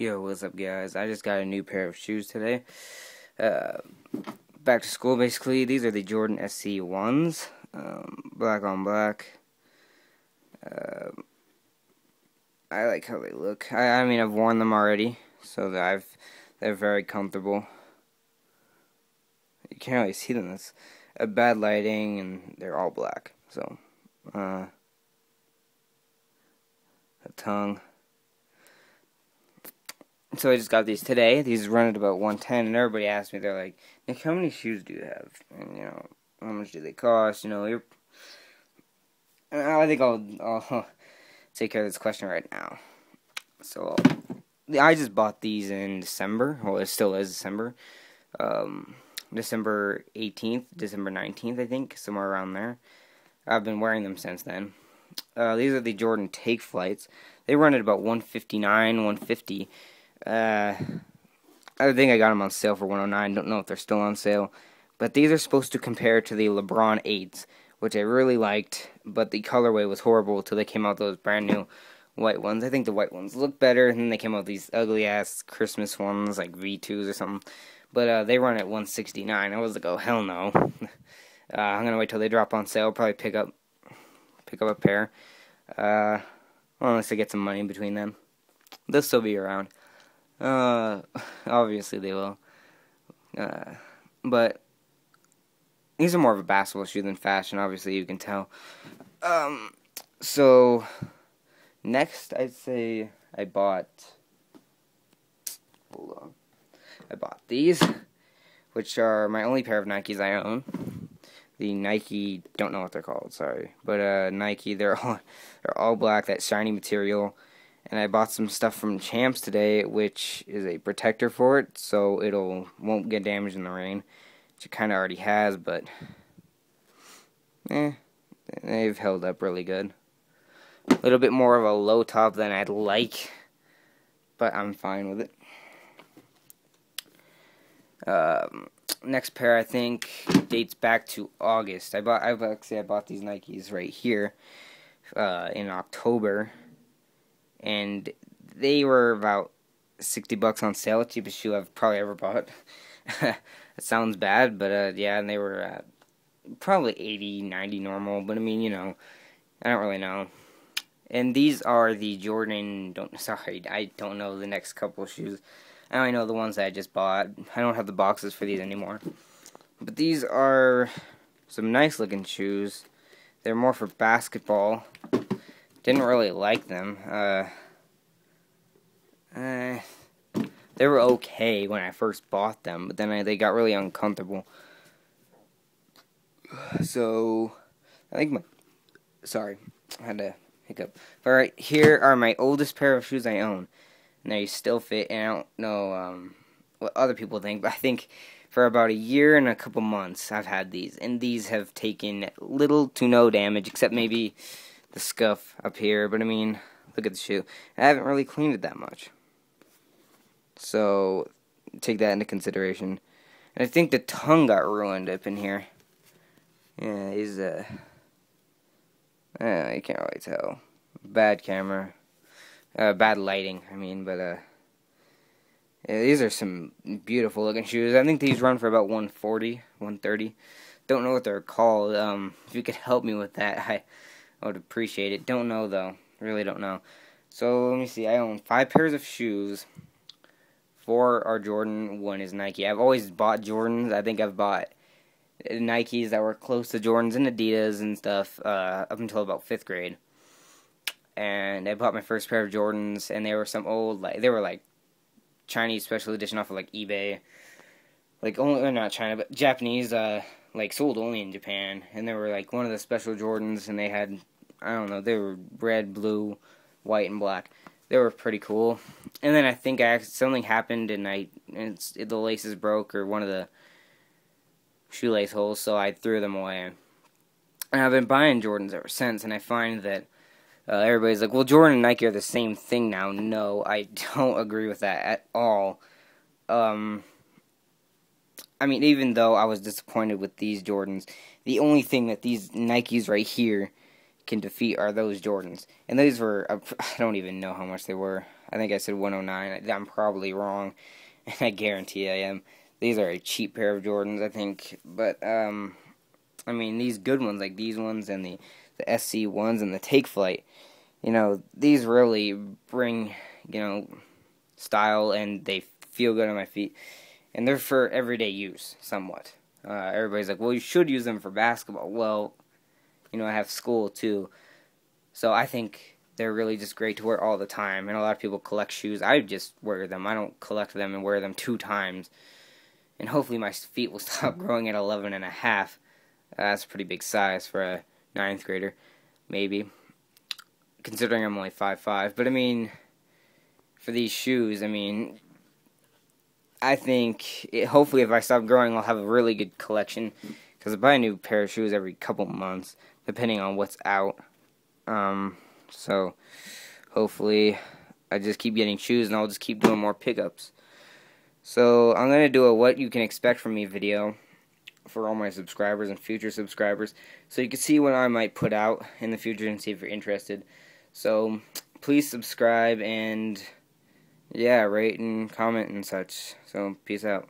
Yo, what's up, guys? I just got a new pair of shoes today. Uh, back to school, basically. These are the Jordan SC ones, um, black on black. Uh, I like how they look. I, I mean, I've worn them already, so that I've they're very comfortable. You can't really see them. It's a bad lighting, and they're all black. So, uh, a tongue so I just got these today. These run at about 110 and everybody asked me, they're like, Nick, how many shoes do you have? And, you know, how much do they cost? You know, you're... I think I'll, I'll take care of this question right now. So, I just bought these in December. Well, it still is December. Um, December 18th, December 19th, I think, somewhere around there. I've been wearing them since then. Uh, these are the Jordan Take Flights. They run at about 159, 150 uh, I think I got them on sale for 109. Don't know if they're still on sale, but these are supposed to compare to the LeBron 8s, which I really liked, but the colorway was horrible until they came out those brand new white ones. I think the white ones look better, and then they came out these ugly ass Christmas ones like V2s or something. But uh, they run at 169. I was like, oh hell no. uh, I'm gonna wait till they drop on sale. Probably pick up pick up a pair. Uh, unless I get some money between them. They'll still be around. Uh, obviously they will. Uh, but these are more of a basketball shoe than fashion. Obviously, you can tell. Um, so next, I'd say I bought. Hold on. I bought these, which are my only pair of Nikes I own. The Nike, don't know what they're called, sorry, but uh, Nike. They're all they're all black, that shiny material and I bought some stuff from Champs today, which is a protector for it, so it'll won't get damaged in the rain, which it kind of already has, but eh, they've held up really good. A little bit more of a low top than I'd like, but I'm fine with it. Um, next pair I think dates back to August. I bought I've actually I bought these Nikes right here uh, in October and they were about 60 bucks on sale, cheapest shoe I've probably ever bought. it sounds bad, but uh, yeah, and they were probably 80, 90 normal, but I mean, you know, I don't really know. And these are the Jordan, don't, sorry, I don't know the next couple shoes. I only know the ones that I just bought. I don't have the boxes for these anymore. But these are some nice looking shoes. They're more for basketball. Didn't really like them. Uh, uh, they were okay when I first bought them, but then I, they got really uncomfortable. So, I think my. Sorry, I had to hiccup. But right here are my oldest pair of shoes I own. And they still fit, and I don't know um, what other people think, but I think for about a year and a couple months I've had these. And these have taken little to no damage, except maybe the scuff up here, but I mean, look at the shoe. I haven't really cleaned it that much. So, take that into consideration. And I think the tongue got ruined up in here. Yeah, he's, uh, uh, you can't really tell. Bad camera. Uh, bad lighting, I mean, but, uh, yeah, these are some beautiful looking shoes. I think these run for about 140, 130. Don't know what they're called. Um, if you could help me with that, I I would appreciate it. Don't know though. Really don't know. So let me see. I own five pairs of shoes. Four are Jordan. One is Nike. I've always bought Jordans. I think I've bought Nikes that were close to Jordans and Adidas and stuff uh, up until about fifth grade. And I bought my first pair of Jordans, and they were some old like they were like Chinese special edition off of like eBay, like only not China but Japanese. Uh, like sold only in Japan, and they were like one of the special Jordans, and they had I don't know, they were red, blue, white, and black. They were pretty cool. And then I think I something happened, and I and the laces broke or one of the shoelace holes, so I threw them away. And I've been buying Jordans ever since, and I find that uh, everybody's like, "Well, Jordan and Nike are the same thing now." No, I don't agree with that at all. Um, I mean, even though I was disappointed with these Jordans, the only thing that these Nikes right here can defeat are those Jordans. And these were, I don't even know how much they were. I think I said 109. I'm probably wrong. And I guarantee I am. These are a cheap pair of Jordans, I think. But, um, I mean, these good ones, like these ones and the, the SC ones and the Take Flight, you know, these really bring, you know, style and they feel good on my feet. And they're for everyday use, somewhat. Uh, everybody's like, well, you should use them for basketball. Well, you know, I have school too. So I think they're really just great to wear all the time. And a lot of people collect shoes. I just wear them. I don't collect them and wear them two times. And hopefully my feet will stop growing at 11 and a half. That's a pretty big size for a ninth grader, maybe. Considering I'm only five five. But I mean, for these shoes, I mean, I think it, hopefully if I stop growing, I'll have a really good collection. Because I buy a new pair of shoes every couple months, depending on what's out. Um, so hopefully I just keep getting shoes and I'll just keep doing more pickups. So I'm going to do a what you can expect from me video for all my subscribers and future subscribers. So you can see what I might put out in the future and see if you're interested. So please subscribe and yeah, rate and comment and such. So peace out.